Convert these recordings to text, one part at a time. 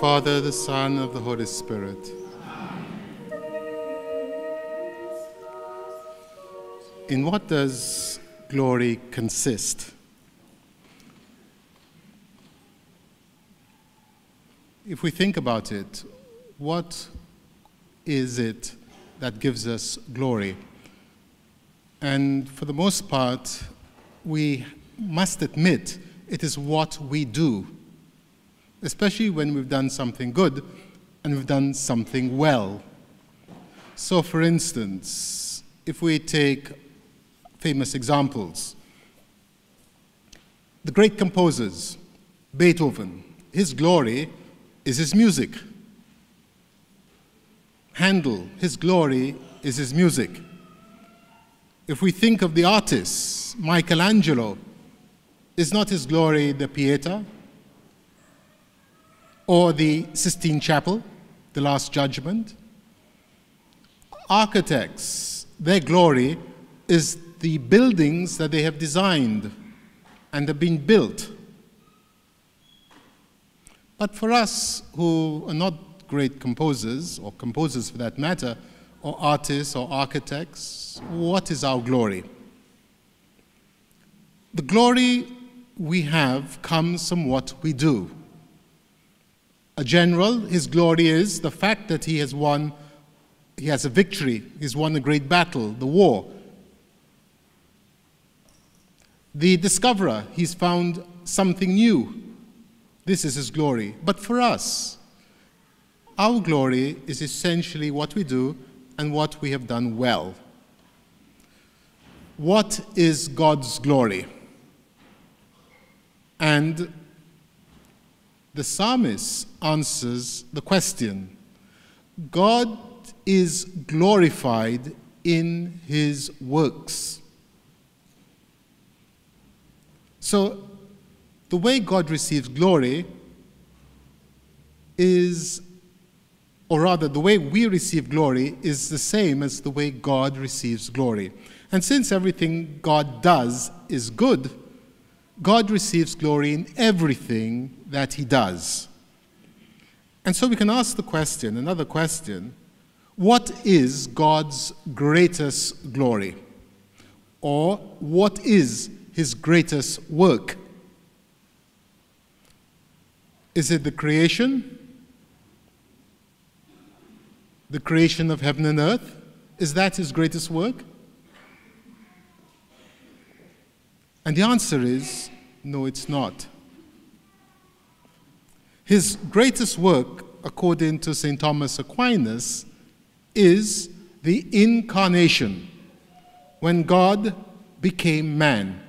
Father, the Son, of the Holy Spirit. In what does glory consist? If we think about it, what is it that gives us glory? And for the most part, we must admit it is what we do, especially when we've done something good and we've done something well. So, for instance, if we take famous examples, the great composers, Beethoven, his glory is his music. Handel, his glory is his music. If we think of the artists, Michelangelo, is not his glory the Pieta or the Sistine Chapel, the Last Judgment? Architects, their glory is the buildings that they have designed and have been built. But for us who are not great composers, or composers for that matter, or artists or architects, what is our glory? The glory we have comes from what we do. A general, his glory is the fact that he has won, he has a victory, he's won a great battle, the war. The discoverer, he's found something new. This is his glory. But for us, our glory is essentially what we do and what we have done well. What is God's glory? And the psalmist answers the question God is glorified in his works. So, the way God receives glory is, or rather, the way we receive glory is the same as the way God receives glory. And since everything God does is good, God receives glory in everything that he does. And so we can ask the question, another question what is God's greatest glory? Or what is his greatest work? Is it the creation? The creation of heaven and earth? Is that his greatest work? And the answer is no, it's not. His greatest work, according to St. Thomas Aquinas, is the incarnation, when God became man.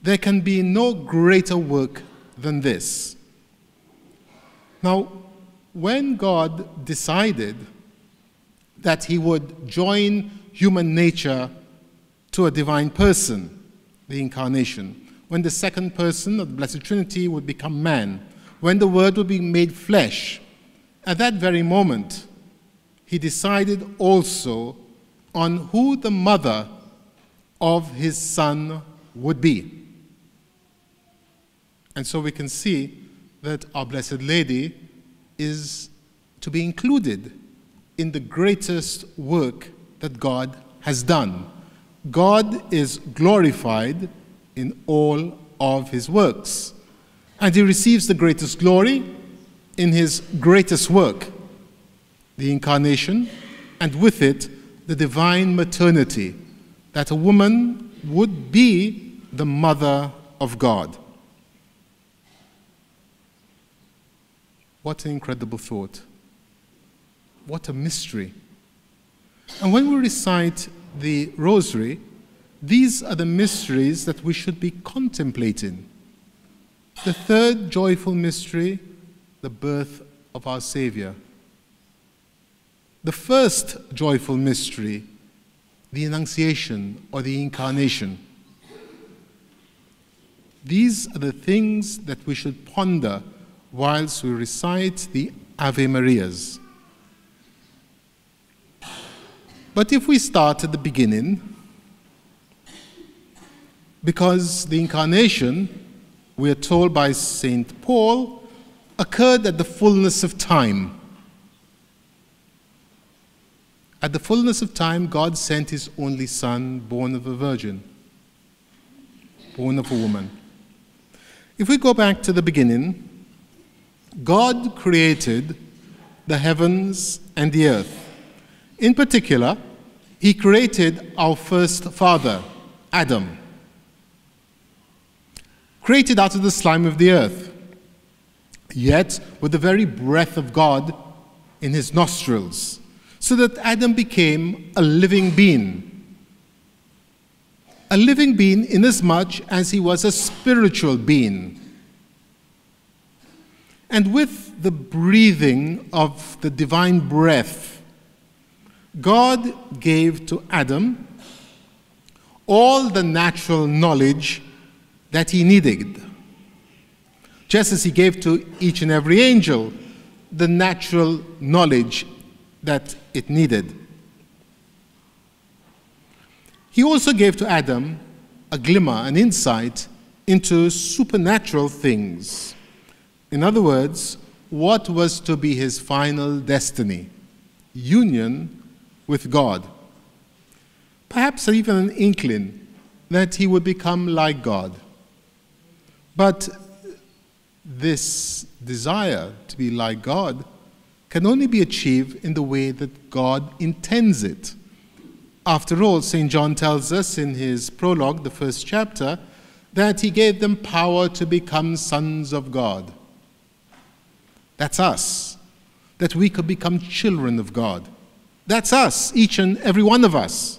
There can be no greater work than this. Now, when God decided that he would join human nature to a divine person, the incarnation, when the second person of the Blessed Trinity would become man, when the Word would be made flesh. At that very moment, he decided also on who the mother of his son would be. And so we can see that our Blessed Lady is to be included in the greatest work that God has done. God is glorified in all of his works. And he receives the greatest glory in his greatest work, the incarnation, and with it, the divine maternity, that a woman would be the mother of God. What an incredible thought. What a mystery. And when we recite the rosary, these are the mysteries that we should be contemplating. The third joyful mystery, the birth of our Savior. The first joyful mystery, the Annunciation or the Incarnation. These are the things that we should ponder whilst we recite the Ave Marias. But if we start at the beginning, because the incarnation, we are told by St. Paul, occurred at the fullness of time. At the fullness of time, God sent his only son, born of a virgin, born of a woman. If we go back to the beginning, God created the heavens and the earth. In particular, he created our first father, Adam, created out of the slime of the earth, yet with the very breath of God in his nostrils so that Adam became a living being. A living being inasmuch as he was a spiritual being. And with the breathing of the divine breath, God gave to Adam all the natural knowledge that he needed. Just as he gave to each and every angel the natural knowledge that it needed. He also gave to Adam a glimmer, an insight into supernatural things. In other words, what was to be his final destiny union with God. Perhaps even an inkling that he would become like God. But this desire to be like God can only be achieved in the way that God intends it. After all, St. John tells us in his prologue, the first chapter, that he gave them power to become sons of God. That's us, that we could become children of God. That's us, each and every one of us.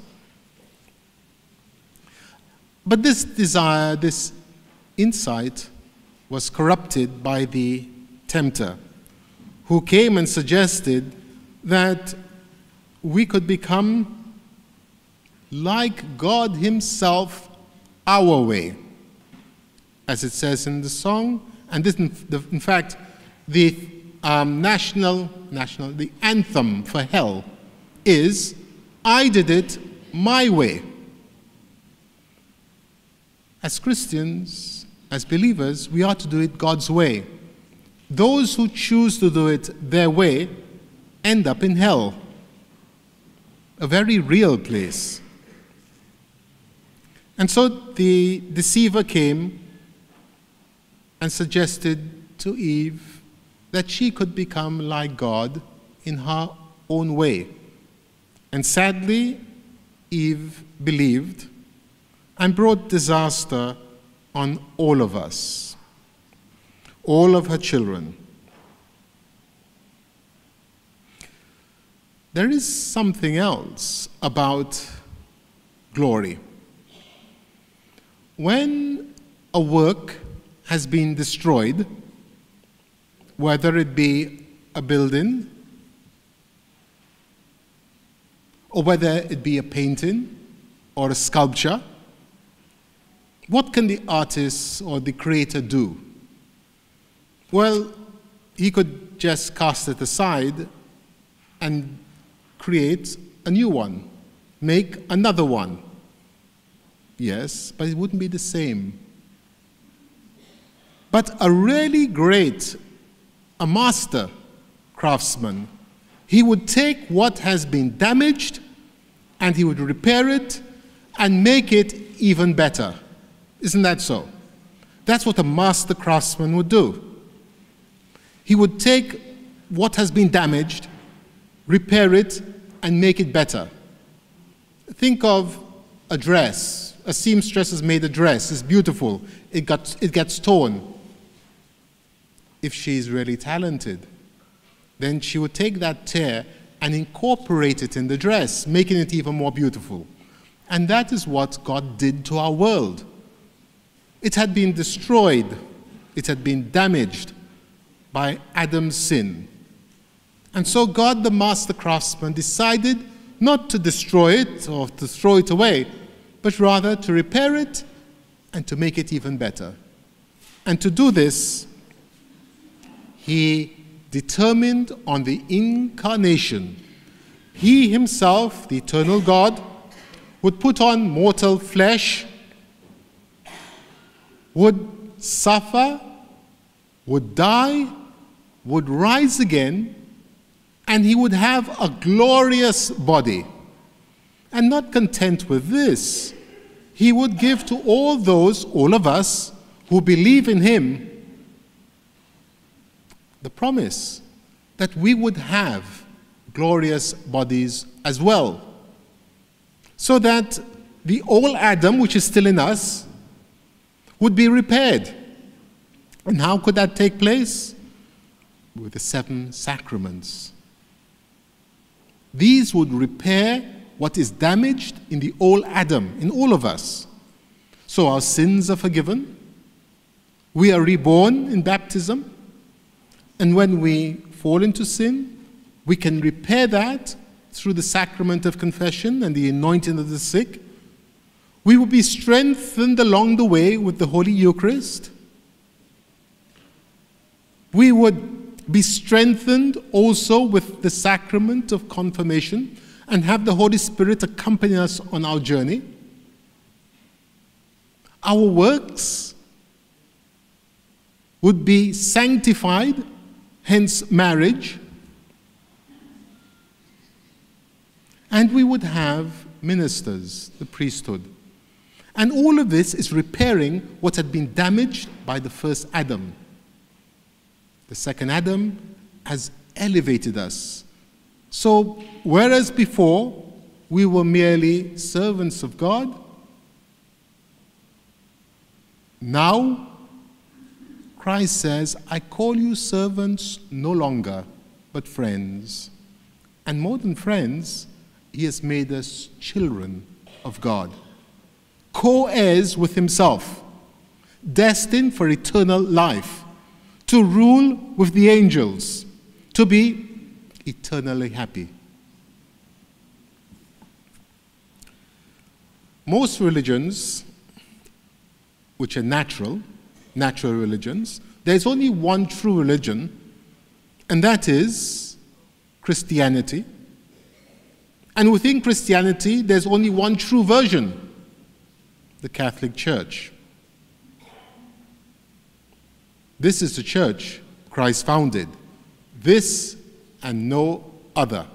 But this desire, this insight, was corrupted by the tempter who came and suggested that we could become like God Himself our way, as it says in the song. And this, in fact, the um, national, national, the anthem for hell is I did it my way. As Christians, as believers, we are to do it God's way. Those who choose to do it their way end up in hell, a very real place. And so the deceiver came and suggested to Eve that she could become like God in her own way. And sadly, Eve believed and brought disaster on all of us all of her children. There is something else about glory. When a work has been destroyed, whether it be a building or whether it be a painting or a sculpture, what can the artist or the creator do? Well, he could just cast it aside and create a new one, make another one. Yes, but it wouldn't be the same. But a really great, a master craftsman, he would take what has been damaged and he would repair it and make it even better. Isn't that so? That's what a master craftsman would do. He would take what has been damaged, repair it, and make it better. Think of a dress. A seamstress has made a dress. It's beautiful. It, got, it gets torn. If she's really talented, then she would take that tear and incorporate it in the dress, making it even more beautiful. And that is what God did to our world. It had been destroyed, it had been damaged, by Adam's sin. And so God, the master craftsman, decided not to destroy it or to throw it away, but rather to repair it and to make it even better. And to do this, he determined on the incarnation. He himself, the eternal God, would put on mortal flesh, would suffer, would die, would rise again and he would have a glorious body. And not content with this, he would give to all those, all of us, who believe in him, the promise that we would have glorious bodies as well. So that the old Adam, which is still in us, would be repaired. And how could that take place? With the seven sacraments. These would repair what is damaged in the old Adam, in all of us. So our sins are forgiven. We are reborn in baptism. And when we fall into sin, we can repair that through the sacrament of confession and the anointing of the sick. We will be strengthened along the way with the Holy Eucharist. We would be strengthened also with the sacrament of confirmation and have the Holy Spirit accompany us on our journey. Our works would be sanctified, hence marriage. And we would have ministers, the priesthood. And all of this is repairing what had been damaged by the first Adam. The second Adam has elevated us. So, whereas before we were merely servants of God, now Christ says, I call you servants no longer, but friends. And more than friends, he has made us children of God, co heirs with himself, destined for eternal life, to rule with the angels, to be eternally happy. Most religions, which are natural, natural religions, there's only one true religion, and that is Christianity. And within Christianity, there's only one true version the Catholic Church. This is the church Christ founded. This and no other.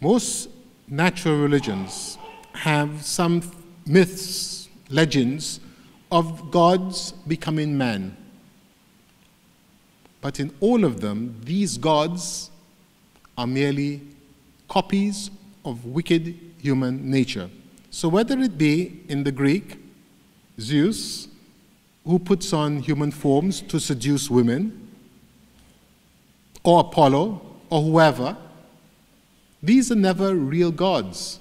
Most natural religions have some myths, legends of gods becoming men. But in all of them, these gods are merely copies of wicked human nature. So, whether it be in the Greek, Zeus, who puts on human forms to seduce women, or Apollo, or whoever, these are never real gods.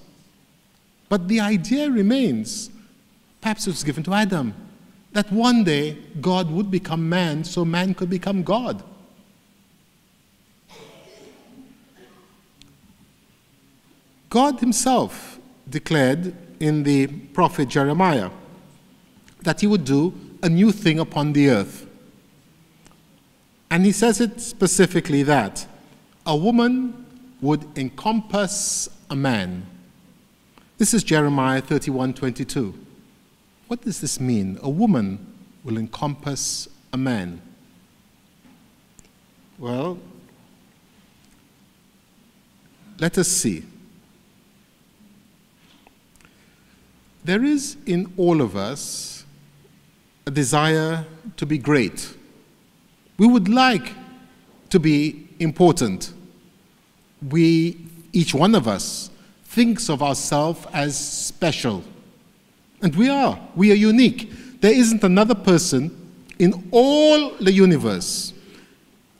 But the idea remains, perhaps it was given to Adam, that one day God would become man so man could become God. God Himself declared in the prophet Jeremiah that He would do a new thing upon the earth. And He says it specifically that a woman would encompass a man. This is Jeremiah 31 22. What does this mean? A woman will encompass a man. Well, let us see. There is in all of us a desire to be great. We would like to be important. We, each one of us, thinks of ourselves as special. And we are. We are unique. There isn't another person in all the universe,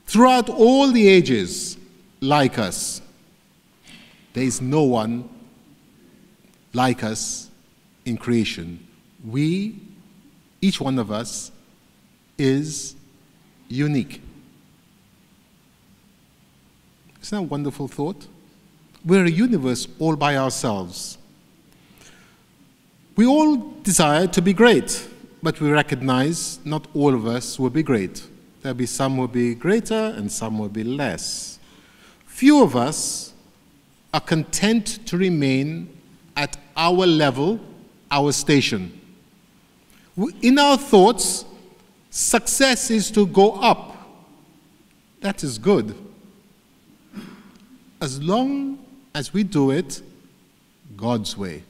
throughout all the ages, like us. There is no one like us in creation. We, each one of us, is unique. Isn't that a wonderful thought? We're a universe all by ourselves. We all desire to be great, but we recognize not all of us will be great. There'll be some will be greater and some will be less. Few of us are content to remain at our level, our station. In our thoughts, Success is to go up. That is good. As long as we do it God's way.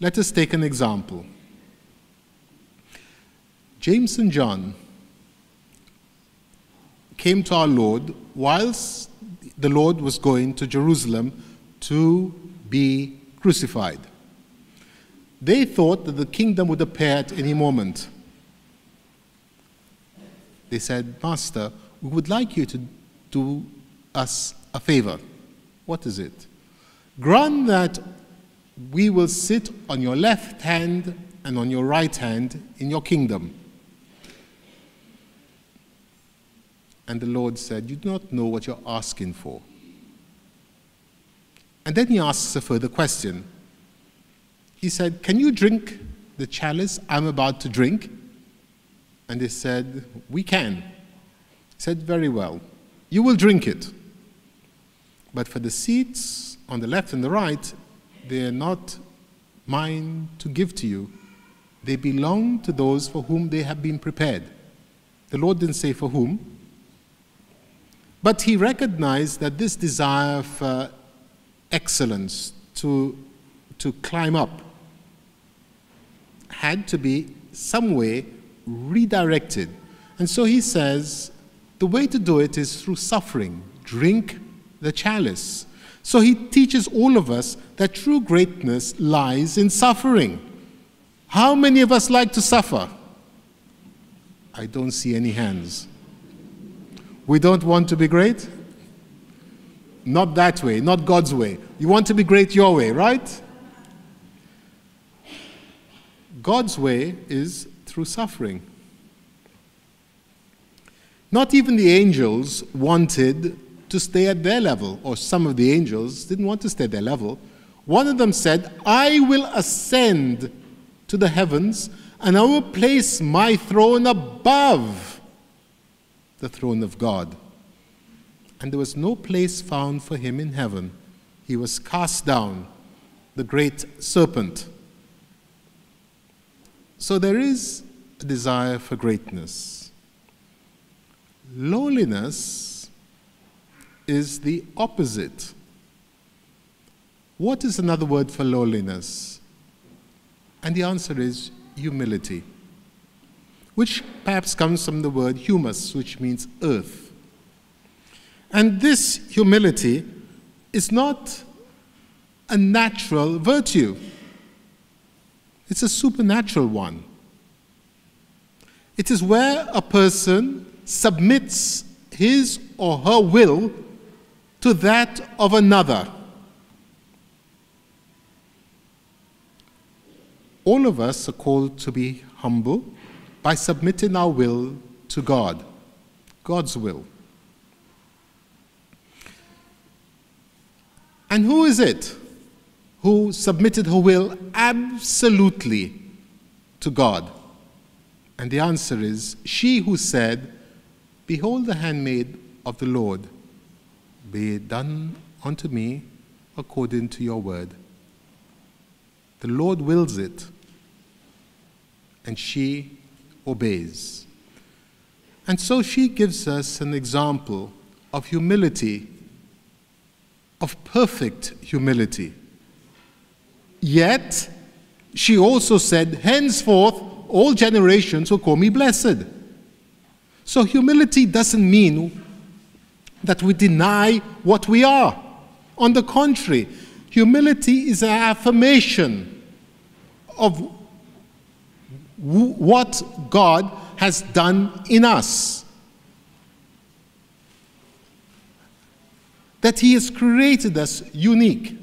Let us take an example. James and John came to our Lord whilst the Lord was going to Jerusalem to be crucified. They thought that the kingdom would appear at any moment. They said, Master, we would like you to do us a favor. What is it? Grant that we will sit on your left hand and on your right hand in your kingdom. And the Lord said, You do not know what you're asking for. And then he asks a further question. He said, Can you drink the chalice I'm about to drink? And they said, We can. He said, Very well. You will drink it. But for the seats on the left and the right, they are not mine to give to you. They belong to those for whom they have been prepared. The Lord didn't say for whom, but he recognized that this desire for excellence, to, to climb up, had to be some way redirected. And so he says the way to do it is through suffering. Drink the chalice. So he teaches all of us that true greatness lies in suffering. How many of us like to suffer? I don't see any hands. We don't want to be great? Not that way, not God's way. You want to be great your way, right? God's way is through suffering. Not even the angels wanted to stay at their level, or some of the angels didn't want to stay at their level. One of them said, I will ascend to the heavens and I will place my throne above the throne of God. And there was no place found for him in heaven. He was cast down, the great serpent. So there is a desire for greatness. Lowliness is the opposite. What is another word for lowliness? And the answer is humility which perhaps comes from the word humus, which means earth. And this humility is not a natural virtue, it's a supernatural one. It is where a person submits his or her will to that of another. All of us are called to be humble by submitting our will to God, God's will. And who is it who submitted her will absolutely to God? And the answer is she who said, Behold the handmaid of the Lord, be it done unto me according to your word. The Lord wills it, and she obeys. And so she gives us an example of humility, of perfect humility. Yet, she also said, Henceforth, all generations will call me blessed. So, humility doesn't mean that we deny what we are. On the contrary, humility is an affirmation of what God has done in us. That He has created us unique.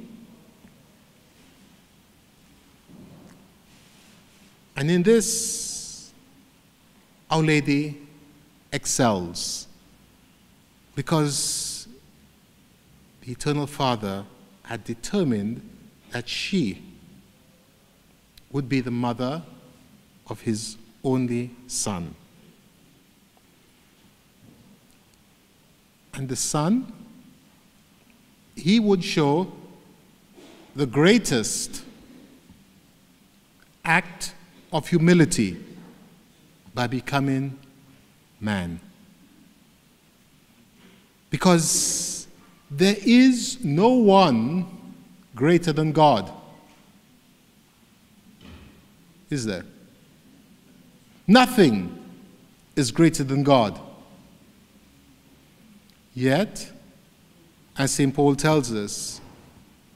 And in this, Our Lady excels because the Eternal Father had determined that she would be the mother of his only son. And the son, he would show the greatest act of humility by becoming man. Because there is no one greater than God. Is there? Nothing is greater than God. Yet, as St. Paul tells us,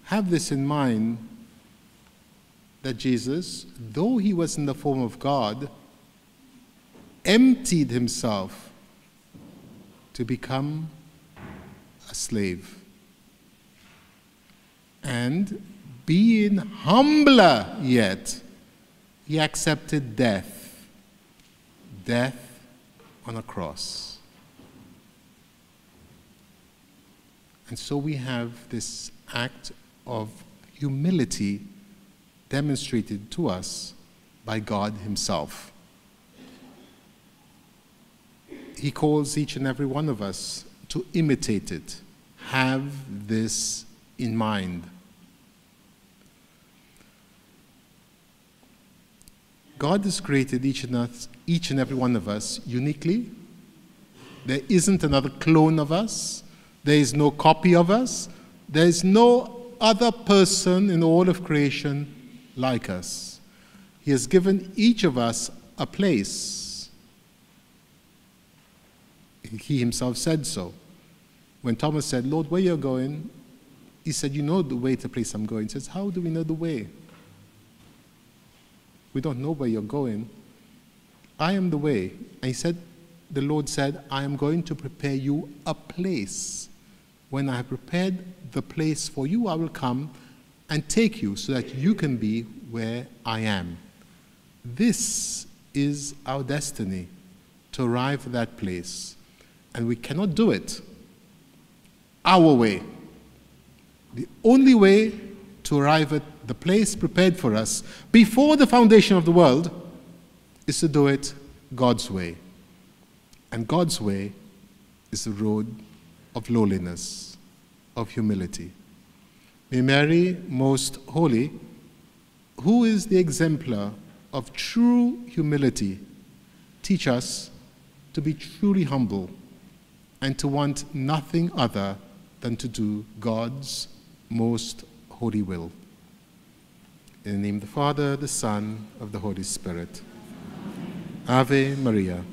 have this in mind that Jesus, though he was in the form of God, emptied himself to become a slave. And being humbler yet, he accepted death, death on a cross. And so we have this act of humility demonstrated to us by God Himself. He calls each and every one of us to imitate it. Have this in mind. God has created each and, us, each and every one of us uniquely. There isn't another clone of us. There is no copy of us. There is no other person in all of creation like us. He has given each of us a place. He himself said so. When Thomas said, Lord, where you're going, he said, You know the way to the place I'm going. He says, How do we know the way? We don't know where you're going. I am the way. And he said, The Lord said, I am going to prepare you a place. When I have prepared the place for you, I will come and take you so that you can be where I am. This is our destiny to arrive at that place. And we cannot do it our way. The only way to arrive at the place prepared for us before the foundation of the world is to do it God's way. And God's way is the road of lowliness, of humility. May Mary, most holy, who is the exemplar of true humility, teach us to be truly humble and to want nothing other than to do God's most holy will. In the name of the Father, the Son, of the Holy Spirit. Ave Maria.